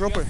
жопы.